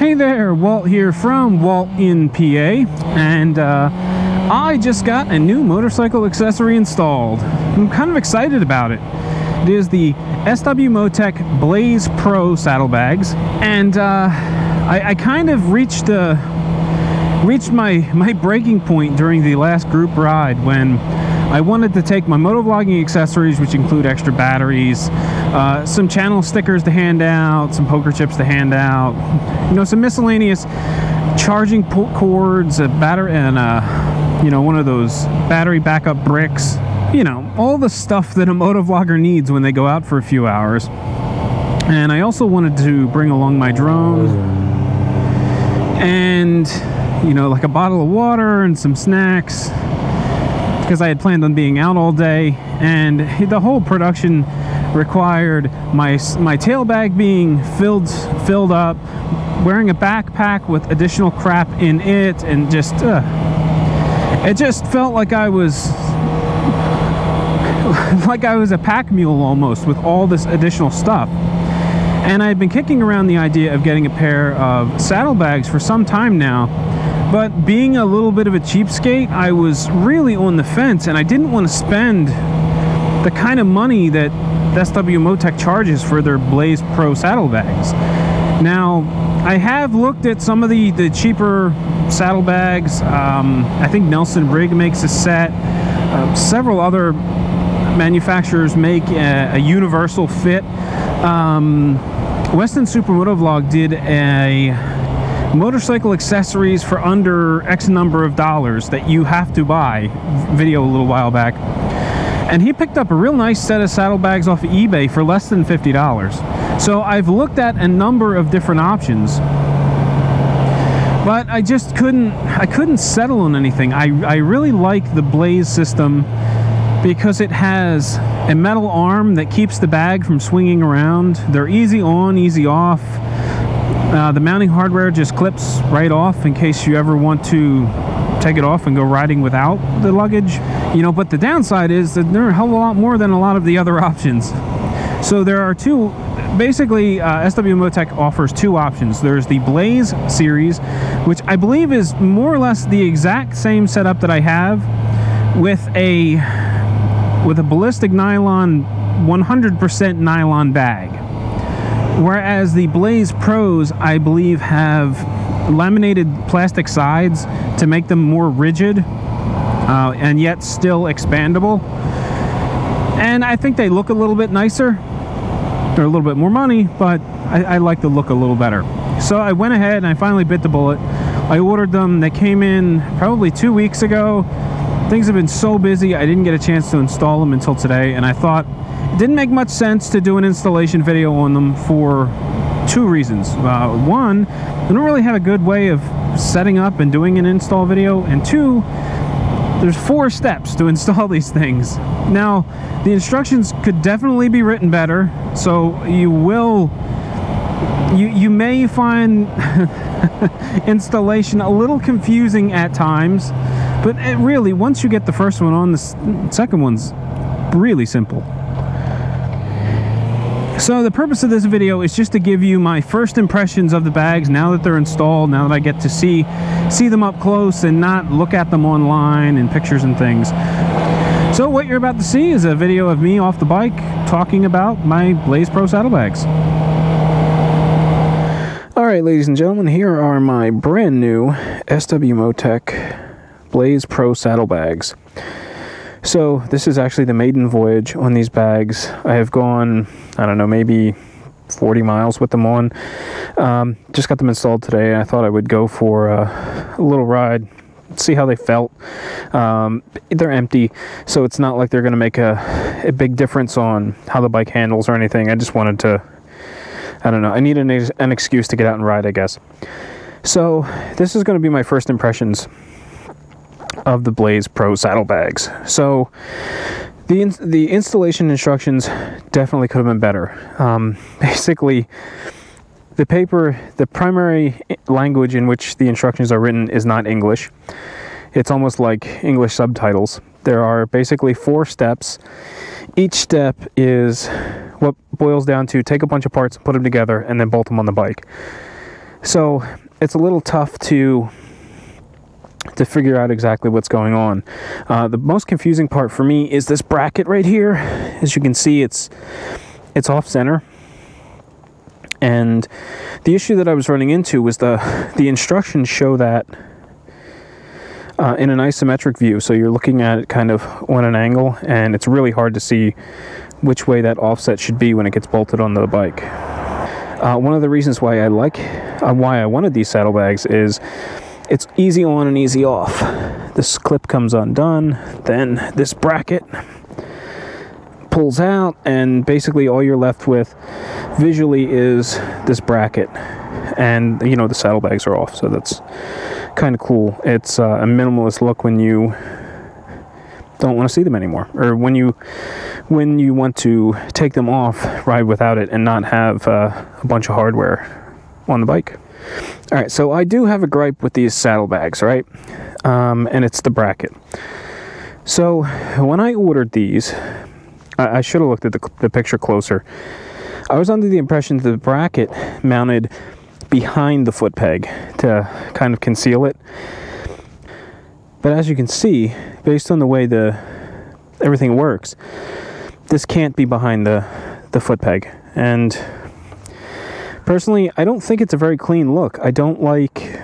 Hey there, Walt here from Walt in PA, and uh, I just got a new motorcycle accessory installed. I'm kind of excited about it. It is the SW Motech Blaze Pro saddlebags, and uh, I, I, kind of reached uh, reached my my breaking point during the last group ride when I wanted to take my motovlogging accessories, which include extra batteries, uh, some channel stickers to hand out, some poker chips to hand out, you know, some miscellaneous charging cords, a battery, and uh, you know, one of those battery backup bricks. You know, all the stuff that a motovlogger needs when they go out for a few hours. And I also wanted to bring along my drone and, you know, like a bottle of water and some snacks because I had planned on being out all day and the whole production required my my tail bag being filled filled up wearing a backpack with additional crap in it and just uh, it just felt like I was like I was a pack mule almost with all this additional stuff. And I've been kicking around the idea of getting a pair of saddlebags for some time now but being a little bit of a cheapskate, I was really on the fence and I didn't want to spend the kind of money that SW Motech charges for their Blaze Pro saddlebags. Now, I have looked at some of the, the cheaper saddlebags. Um, I think Nelson-Rigg makes a set. Uh, several other manufacturers make a, a universal fit. Um, Weston Supermoto Vlog did a motorcycle accessories for under X number of dollars that you have to buy video a little while back. And he picked up a real nice set of saddlebags off of eBay for less than $50. So I've looked at a number of different options but I just couldn't I couldn't settle on anything. I, I really like the Blaze system because it has a metal arm that keeps the bag from swinging around. They're easy on, easy off. Uh, the mounting hardware just clips right off in case you ever want to take it off and go riding without the luggage. You know, but the downside is that they're a hell of a lot more than a lot of the other options. So there are two, basically uh, SW Motech offers two options. There's the Blaze series, which I believe is more or less the exact same setup that I have with a with a ballistic nylon 100% nylon bag. Whereas the Blaze Pros, I believe, have laminated plastic sides to make them more rigid uh, and yet still expandable. And I think they look a little bit nicer. They're a little bit more money, but I, I like the look a little better. So I went ahead and I finally bit the bullet. I ordered them. They came in probably two weeks ago. Things have been so busy, I didn't get a chance to install them until today, and I thought it didn't make much sense to do an installation video on them for two reasons. Uh, one, I don't really have a good way of setting up and doing an install video, and two, there's four steps to install these things. Now, the instructions could definitely be written better, so you will you you may find installation a little confusing at times, but eh, really once you get the first one on, the second one's really simple. So the purpose of this video is just to give you my first impressions of the bags now that they're installed, now that I get to see see them up close and not look at them online and pictures and things. So what you're about to see is a video of me off the bike talking about my Blaze Pro saddlebags. Alright ladies and gentlemen, here are my brand new SW Motech Blaze Pro saddlebags. So this is actually the maiden voyage on these bags. I have gone, I don't know, maybe 40 miles with them on. Um, just got them installed today. And I thought I would go for a, a little ride, see how they felt. Um, they're empty, so it's not like they're going to make a, a big difference on how the bike handles or anything. I just wanted to, I don't know, I need an, an excuse to get out and ride, I guess. So this is going to be my first impressions of the Blaze Pro saddlebags. So the in, the installation instructions definitely could have been better. Um, basically, the paper, the primary language in which the instructions are written is not English. It's almost like English subtitles. There are basically four steps. Each step is what boils down to take a bunch of parts put them together and then bolt them on the bike. So it's a little tough to to figure out exactly what's going on. Uh, the most confusing part for me is this bracket right here. As you can see, it's it's off center. And the issue that I was running into was the the instructions show that uh, in an isometric view. So you're looking at it kind of on an angle, and it's really hard to see which way that offset should be when it gets bolted onto the bike. Uh, one of the reasons why I like, uh, why I wanted these saddlebags is it's easy on and easy off. This clip comes undone, then this bracket pulls out, and basically all you're left with visually is this bracket. And you know, the saddlebags are off, so that's kind of cool. It's uh, a minimalist look when you don't want to see them anymore, or when you when you want to take them off, ride without it, and not have uh, a bunch of hardware on the bike. All right, so I do have a gripe with these saddlebags, right? Um, and it's the bracket. So when I ordered these, I, I should have looked at the, the picture closer. I was under the impression that the bracket mounted behind the foot peg to kind of conceal it. But as you can see, based on the way the everything works, this can't be behind the, the foot peg. And personally, I don't think it's a very clean look. I don't like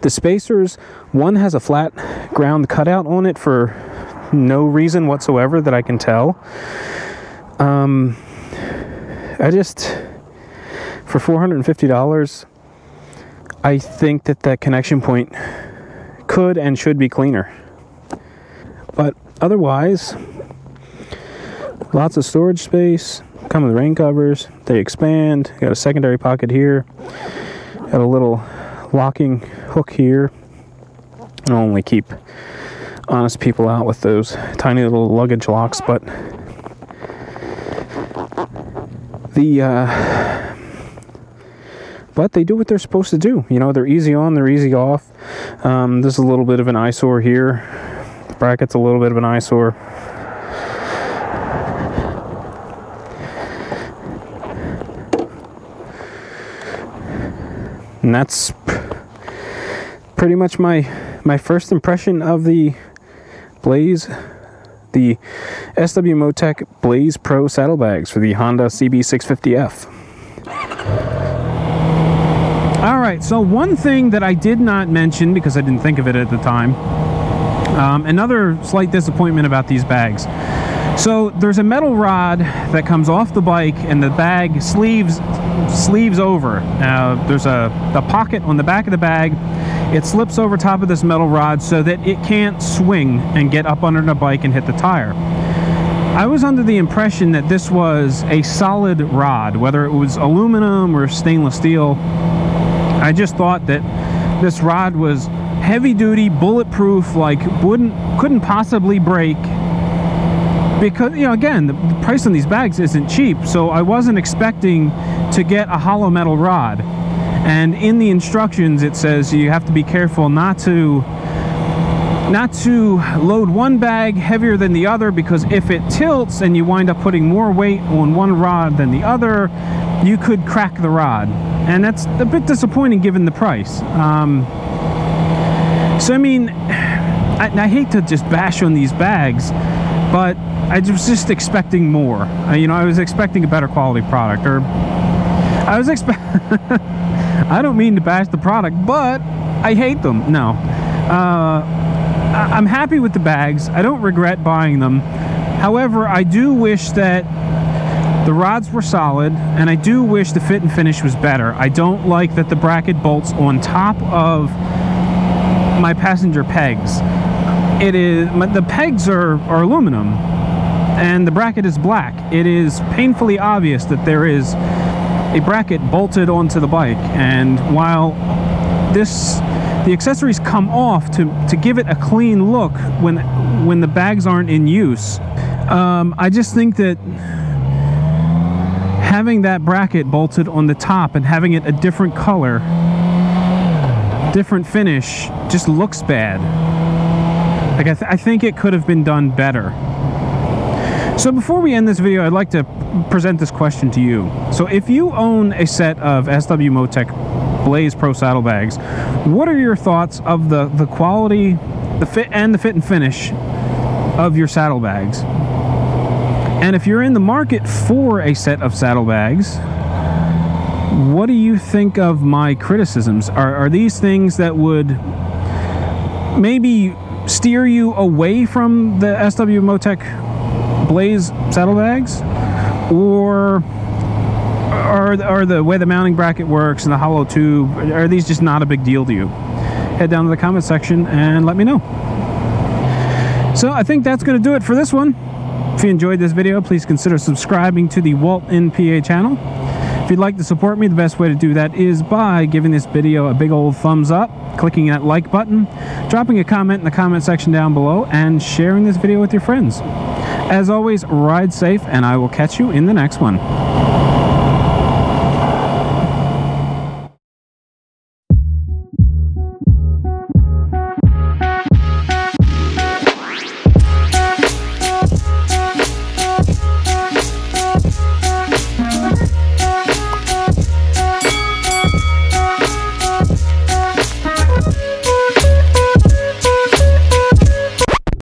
the spacers. One has a flat ground cutout on it for no reason whatsoever that I can tell. Um, I just, for $450, I think that that connection point could and should be cleaner. But otherwise, lots of storage space. Come with rain covers. They expand. Got a secondary pocket here. Got a little locking hook here. I only keep honest people out with those tiny little luggage locks, but the uh, but they do what they're supposed to do. You know, they're easy on, they're easy off. Um, this is a little bit of an eyesore here. The bracket's a little bit of an eyesore. And that's pretty much my my first impression of the Blaze, the SW Motech Blaze Pro saddlebags for the Honda CB650F. All right, so one thing that I did not mention because I didn't think of it at the time, um, another slight disappointment about these bags. So there's a metal rod that comes off the bike and the bag sleeves sleeves over. Uh, there's a, a pocket on the back of the bag it slips over top of this metal rod so that it can't swing and get up under the bike and hit the tire. I was under the impression that this was a solid rod, whether it was aluminum or stainless steel. I just thought that this rod was heavy duty, bulletproof, like wouldn't couldn't possibly break because you know again the, price on these bags isn't cheap so I wasn't expecting to get a hollow metal rod. And in the instructions it says you have to be careful not to not to load one bag heavier than the other because if it tilts and you wind up putting more weight on one rod than the other you could crack the rod. And that's a bit disappointing given the price. Um, so I mean I, I, hate to just bash on these bags but I was just expecting more uh, you know I was expecting a better quality product or I was expecting I don't mean to bash the product, but I hate them. No. Uh, I'm happy with the bags. I don't regret buying them. However, I do wish that the rods were solid, and I do wish the fit and finish was better. I don't like that the bracket bolts on top of my passenger pegs. It is the pegs are, are aluminum, and the bracket is black. It is painfully obvious that there is a bracket bolted onto the bike. And while this the accessories come off to to give it a clean look when when the bags aren't in use um, I just think that having that bracket bolted on the top and having it a different color different finish just looks bad. Like I, th I think it could have been done better So before we end this video, I'd like to present this question to you. So if you own a set of SW Motech Blaze Pro saddlebags, what are your thoughts of the, the quality, the fit, and the fit and finish of your saddlebags? And if you're in the market for a set of saddlebags, what do you think of my criticisms? Are, are these things that would maybe steer you away from the SW Motech Blaze saddlebags, or are, are the way the mounting bracket works and the hollow tube, are these just not a big deal to you? Head down to the comment section and let me know. So I think that's going to do it for this one. If you enjoyed this video, please consider subscribing to the Walt in PA channel. If you'd like to support me, the best way to do that is by giving this video a big old thumbs up, clicking that like button, dropping a comment in the comment section down below, and sharing this video with your friends. As always, ride safe, and I will catch you in the next one.